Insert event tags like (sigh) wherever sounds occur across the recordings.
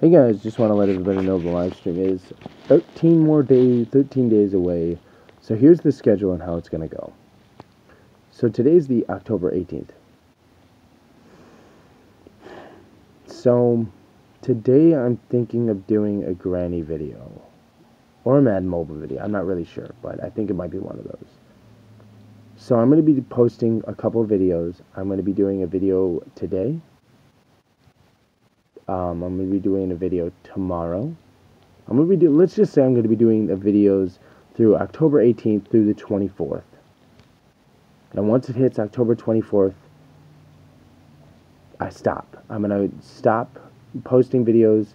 Hey guys, just want to let everybody know the live stream is 13 more days, 13 days away. So here's the schedule and how it's going to go. So today's the October 18th. So today I'm thinking of doing a granny video or a Madden Mobile video. I'm not really sure, but I think it might be one of those. So I'm going to be posting a couple of videos. I'm going to be doing a video today um, I'm going to be doing a video tomorrow. I'm going to be doing, let's just say I'm going to be doing the videos through October 18th through the 24th. And once it hits October 24th, I stop. I'm going to stop posting videos,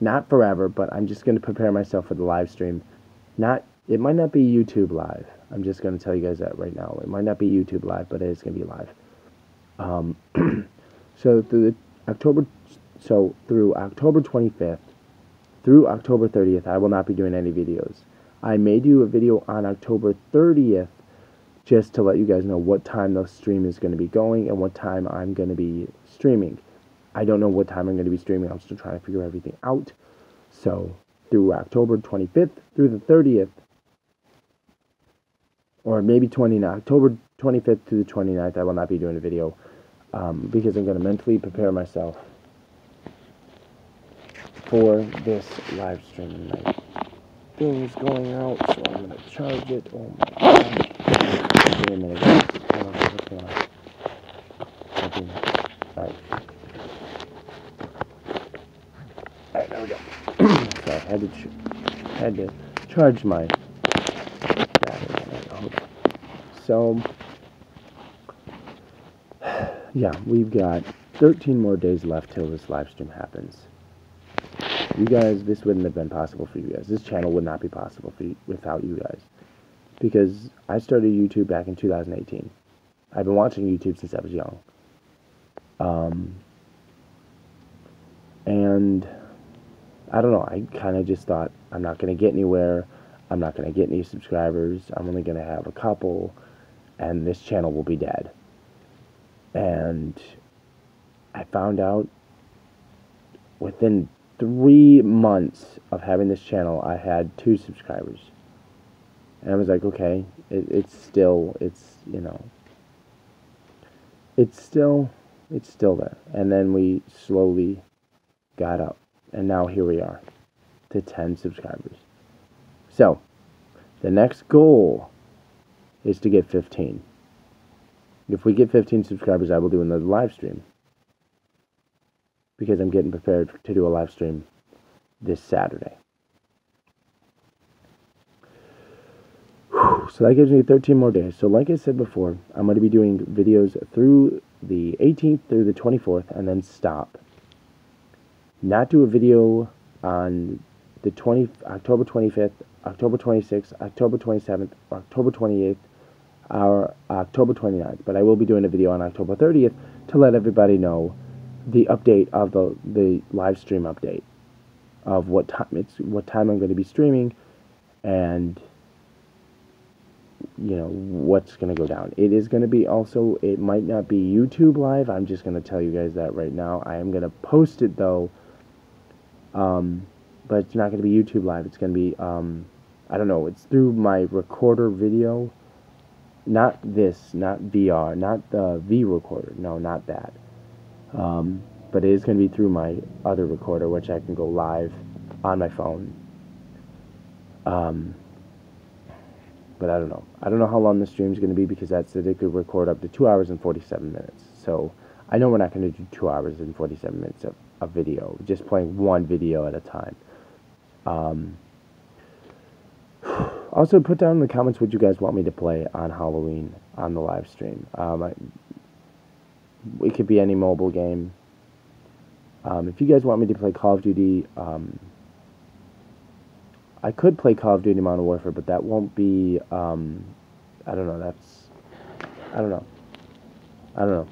not forever, but I'm just going to prepare myself for the live stream. Not, it might not be YouTube live. I'm just going to tell you guys that right now. It might not be YouTube live, but it is going to be live. Um, (clears throat) so through the October so through October 25th through October 30th, I will not be doing any videos. I may do a video on October 30th just to let you guys know what time the stream is going to be going and what time I'm going to be streaming. I don't know what time I'm going to be streaming. I'm still trying to figure everything out. So through October 25th through the 30th, or maybe 29, October 25th to the 29th, I will not be doing a video um, because I'm going to mentally prepare myself for this live stream tonight. Things going out, so I'm gonna charge it. Oh my god. Me a minute. Hold on, what's on? Alright. Alright, there we go. (clears throat) so I had to, had to charge my battery. So, (sighs) yeah, we've got 13 more days left till this live stream happens. You guys, this wouldn't have been possible for you guys. This channel would not be possible for you without you guys. Because I started YouTube back in 2018. I've been watching YouTube since I was young. Um, and I don't know, I kind of just thought I'm not going to get anywhere. I'm not going to get any subscribers. I'm only going to have a couple. And this channel will be dead. And I found out within three months of having this channel, I had two subscribers. And I was like, okay, it, it's still, it's, you know, it's still, it's still there. And then we slowly got up. And now here we are to 10 subscribers. So, the next goal is to get 15. If we get 15 subscribers, I will do another live stream because I'm getting prepared to do a live stream this Saturday. So that gives me 13 more days. So, like I said before, I'm going to be doing videos through the 18th through the 24th and then stop. Not do a video on the 20 October 25th, October 26th, October 27th, October 28th, or October 29th. But I will be doing a video on October 30th to let everybody know the update of the the live stream update of what time it's what time I'm going to be streaming and you know what's going to go down. It is going to be also it might not be YouTube live. I'm just going to tell you guys that right now. I am going to post it though. Um but it's not going to be YouTube live. It's going to be um I don't know. It's through my recorder video. Not this, not VR, not the V recorder. No, not that. Um, but it is going to be through my other recorder, which I can go live on my phone. Um, but I don't know. I don't know how long the stream is going to be because that's that it could record up to two hours and 47 minutes. So I know we're not going to do two hours and 47 minutes of, of video, just playing one video at a time. Um, (sighs) also, put down in the comments what you guys want me to play on Halloween on the live stream. Um, I, it could be any mobile game. Um, if you guys want me to play Call of Duty, um, I could play Call of Duty Modern Warfare, but that won't be. Um, I don't know. That's. I don't know. I don't know.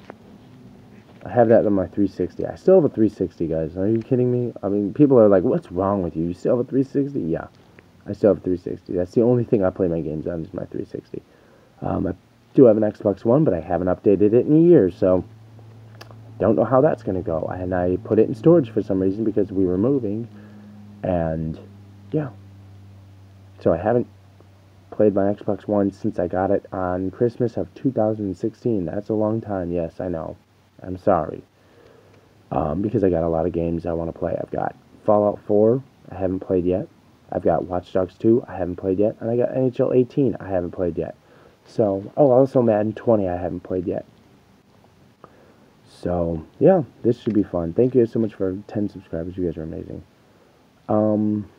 I have that on my 360. I still have a 360, guys. Are you kidding me? I mean, people are like, "What's wrong with you? You still have a 360?" Yeah, I still have a 360. That's the only thing I play my games on is my 360. Um, I do have an Xbox One, but I haven't updated it in a year, so don't know how that's going to go. And I put it in storage for some reason because we were moving. And yeah. So I haven't played my Xbox One since I got it on Christmas of 2016. That's a long time. Yes, I know. I'm sorry. Um, because I got a lot of games I want to play. I've got Fallout 4, I haven't played yet. I've got Watch Dogs 2, I haven't played yet. And I got NHL 18, I haven't played yet. So, oh, also Madden 20, I haven't played yet. So, yeah, this should be fun. Thank you guys so much for 10 subscribers. You guys are amazing. Um,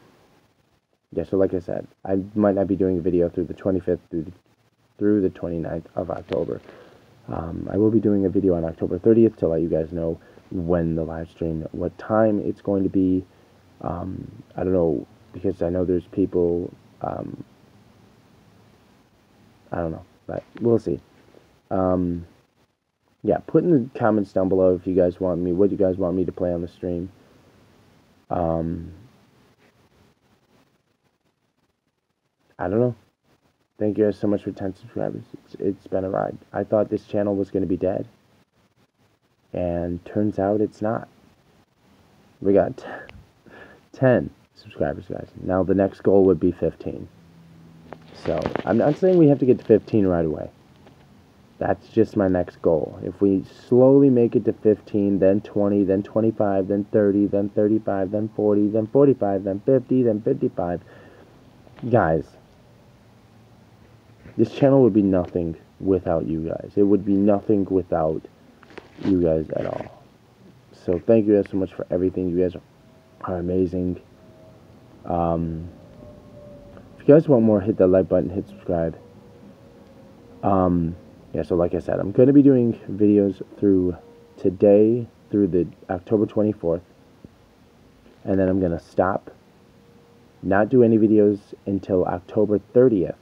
yeah, so like I said, I might not be doing a video through the 25th through the, through the 29th of October. Um, I will be doing a video on October 30th to let you guys know when the live stream, what time it's going to be. Um, I don't know, because I know there's people, um, I don't know, but we'll see. Um, yeah, put in the comments down below if you guys want me, what you guys want me to play on the stream. Um, I don't know. Thank you guys so much for 10 subscribers. It's, it's been a ride. I thought this channel was going to be dead. And turns out it's not. We got (laughs) 10 subscribers, guys. Now the next goal would be 15. So I'm not saying we have to get to 15 right away. That's just my next goal. If we slowly make it to 15, then 20, then 25, then 30, then 35, then 40, then 45, then 50, then 55. Guys, this channel would be nothing without you guys. It would be nothing without you guys at all. So thank you guys so much for everything. You guys are amazing. Um, if you guys want more, hit that like button, hit subscribe. Um, yeah, so like I said, I'm going to be doing videos through today through the October 24th. And then I'm going to stop, not do any videos until October 30th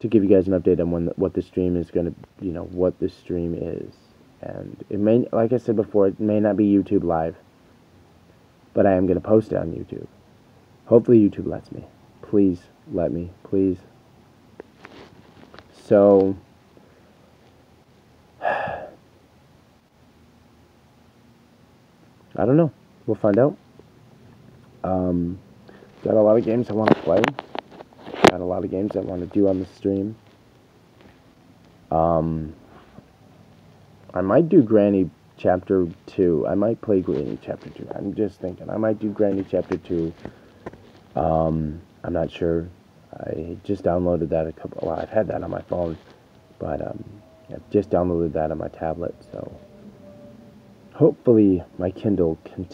to give you guys an update on when what the stream is going to, you know, what the stream is. And it may, like I said before, it may not be YouTube live, but I am going to post it on YouTube. Hopefully YouTube lets me. Please let me, please. So, (sighs) I don't know. We'll find out. Um, got a lot of games I want to play. Got a lot of games I want to do on the stream. Um, I might do Granny Chapter 2. I might play Granny Chapter 2. I'm just thinking. I might do Granny Chapter 2. Um, I'm not sure. I just downloaded that a couple. Well, I've had that on my phone, but um, I've just downloaded that on my tablet. So hopefully my Kindle can.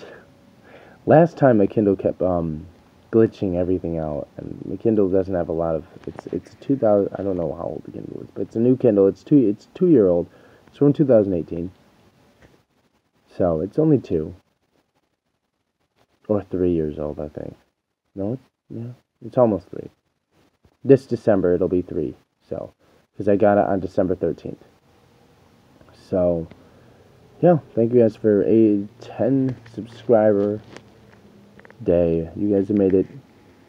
Last time my Kindle kept um, glitching everything out, and my Kindle doesn't have a lot of. It's it's 2000. I don't know how old the Kindle is, but it's a new Kindle. It's two. It's two year old. It's from 2018. So it's only two or three years old, I think. No, yeah, it's almost three this December it'll be three. So, because I got it on December 13th. So, yeah, thank you guys for a 10 subscriber day. You guys have made it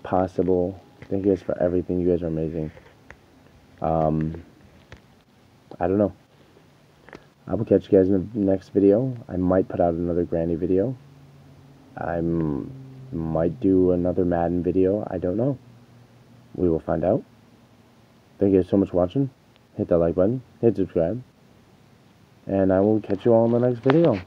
possible. Thank you guys for everything. You guys are amazing. Um, I don't know. I will catch you guys in the next video. I might put out another Granny video. I might do another Madden video. I don't know. We will find out. Thank you so much for watching. Hit that like button, hit subscribe, and I will catch you all in the next video.